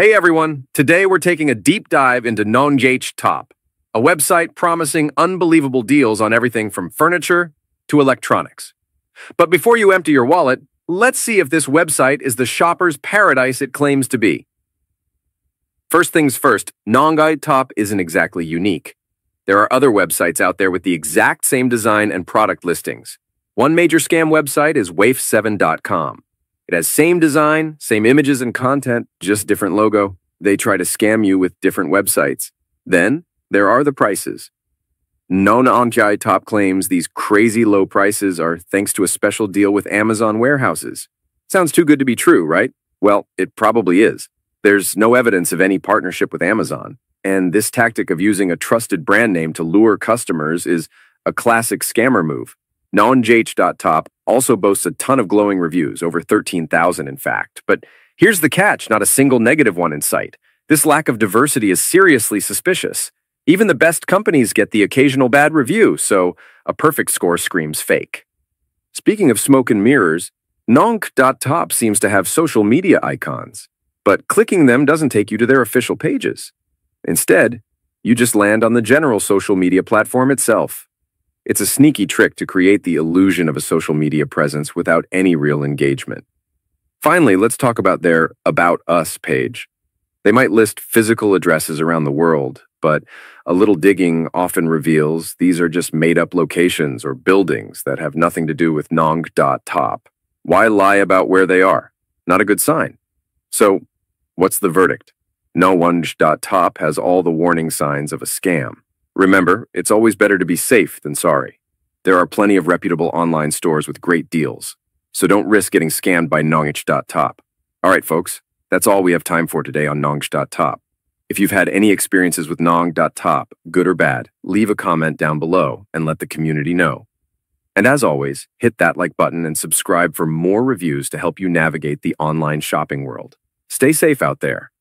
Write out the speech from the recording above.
Hey everyone, today we're taking a deep dive into Nongh Top, a website promising unbelievable deals on everything from furniture to electronics. But before you empty your wallet, let's see if this website is the shopper's paradise it claims to be. First things first, Nongh Top isn't exactly unique. There are other websites out there with the exact same design and product listings. One major scam website is waif7.com. It has same design, same images and content, just different logo. They try to scam you with different websites. Then, there are the prices. Nongh Top claims these crazy low prices are thanks to a special deal with Amazon warehouses. Sounds too good to be true, right? Well, it probably is. There's no evidence of any partnership with Amazon, and this tactic of using a trusted brand name to lure customers is a classic scammer move. Nongh.top also boasts a ton of glowing reviews, over 13,000 in fact. But here's the catch, not a single negative one in sight. This lack of diversity is seriously suspicious. Even the best companies get the occasional bad review, so a perfect score screams fake. Speaking of smoke and mirrors, Nongh.top seems to have social media icons but clicking them doesn't take you to their official pages. Instead, you just land on the general social media platform itself. It's a sneaky trick to create the illusion of a social media presence without any real engagement. Finally, let's talk about their About Us page. They might list physical addresses around the world, but a little digging often reveals these are just made up locations or buildings that have nothing to do with Nongh.top. Why lie about where they are? Not a good sign. So, What's the verdict? Nongh.top has all the warning signs of a scam. Remember, it's always better to be safe than sorry. There are plenty of reputable online stores with great deals, so don't risk getting scammed by Nongh.top. All right, folks, that's all we have time for today on Nongh.top. If you've had any experiences with Nongh.top, good or bad, leave a comment down below and let the community know. And as always, hit that like button and subscribe for more reviews to help you navigate the online shopping world. Stay safe out there.